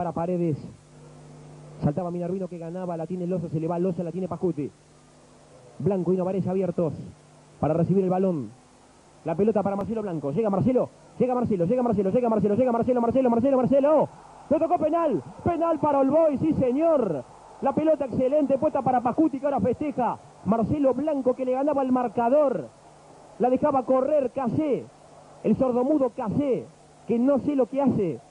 para Paredes. Saltaba Minervino que ganaba, la tiene Loza, se le va Loza, la tiene Pajuti. Blanco y Novares abiertos para recibir el balón. La pelota para Marcelo Blanco. Llega Marcelo, llega Marcelo, llega Marcelo, llega Marcelo, llega Marcelo, Marcelo, Marcelo, Marcelo. Le tocó penal, penal para Olboy, sí señor. La pelota excelente puesta para Pajuti que ahora festeja. Marcelo Blanco que le ganaba el marcador. La dejaba correr Casé. El sordomudo Casé, que no sé lo que hace.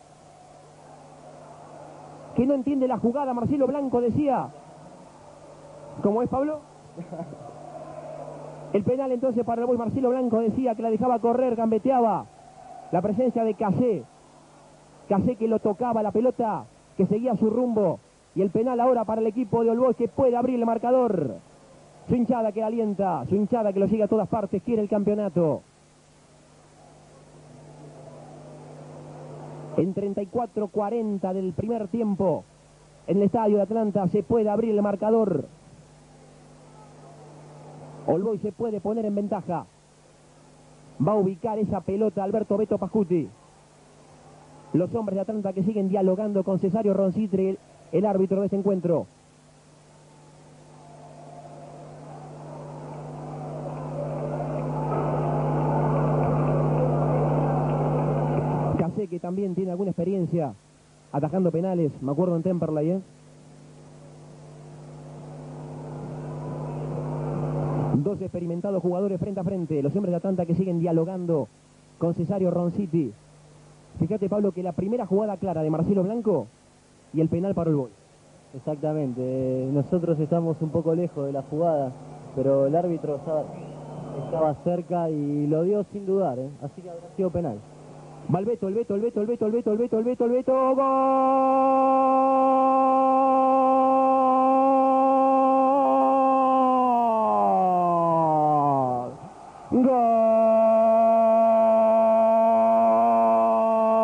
Que no entiende la jugada. Marcelo Blanco decía. ¿Cómo es Pablo? El penal entonces para el Boy Marcelo Blanco decía que la dejaba correr, gambeteaba. La presencia de Casé. Casé que lo tocaba la pelota, que seguía su rumbo. Y el penal ahora para el equipo de Olboy que puede abrir el marcador. Su hinchada que alienta, su hinchada que lo sigue a todas partes, quiere el campeonato. En 34-40 del primer tiempo, en el estadio de Atlanta se puede abrir el marcador. Olboy se puede poner en ventaja. Va a ubicar esa pelota Alberto Beto Pajuti. Los hombres de Atlanta que siguen dialogando con Cesario Roncitre, el árbitro de este encuentro. Casé que también tiene alguna experiencia atajando penales, me acuerdo en Temperley, ¿eh? Dos experimentados jugadores frente a frente, los hombres de Atlanta que siguen dialogando con Cesario Ronciti. Fíjate, Pablo, que la primera jugada clara de Marcelo Blanco y el penal para el gol. Exactamente, nosotros estamos un poco lejos de la jugada, pero el árbitro estaba, estaba cerca y lo dio sin dudar, ¿eh? así que habrá sido penal. Va el Beto, el Beto, el Beto, el Beto, el Beto, el Beto, el Beto, el Beto, ¡Gol!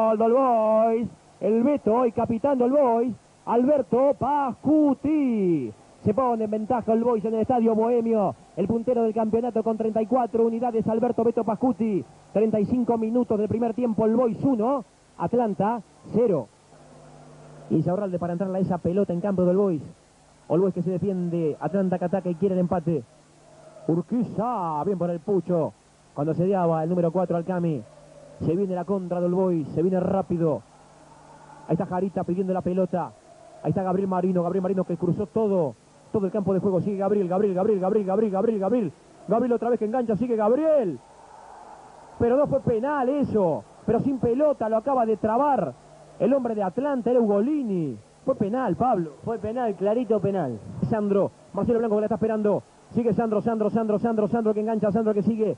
¡Gol del Boys! El Beto y capitán del Boys, Alberto Pajuti. Se pone en ventaja el Boys en el estadio Bohemio. El puntero del campeonato con 34 unidades, Alberto Beto Pajuti. 35 minutos del primer tiempo, el Boys 1, Atlanta 0. Y Saurralde para entrarle a esa pelota en campo del Boys. El Boys que se defiende, Atlanta que ataca y quiere el empate. Urquiza, bien por el Pucho. Cuando se diaba el número 4 al Cami. Se viene la contra del Boys, se viene rápido. Ahí está Jarita pidiendo la pelota. Ahí está Gabriel Marino, Gabriel Marino que cruzó todo, todo el campo de juego. Sigue Gabriel, Gabriel, Gabriel, Gabriel, Gabriel, Gabriel, Gabriel. Gabriel otra vez que engancha, sigue Gabriel. Pero no fue penal eso. Pero sin pelota lo acaba de trabar. El hombre de Atlanta era Ugolini. Fue penal, Pablo. Fue penal, clarito penal. Sandro, Marcelo Blanco que la está esperando. Sigue Sandro, Sandro, Sandro, Sandro, Sandro que engancha, Sandro que sigue.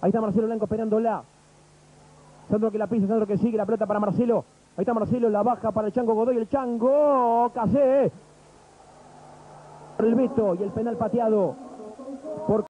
Ahí está Marcelo Blanco esperándola. Sandro que la pisa, Sandro que sigue, la pelota para Marcelo. Ahí está Marcelo, la baja para el Chango Godoy, el Chango, Casé. El Beto y el penal pateado. Por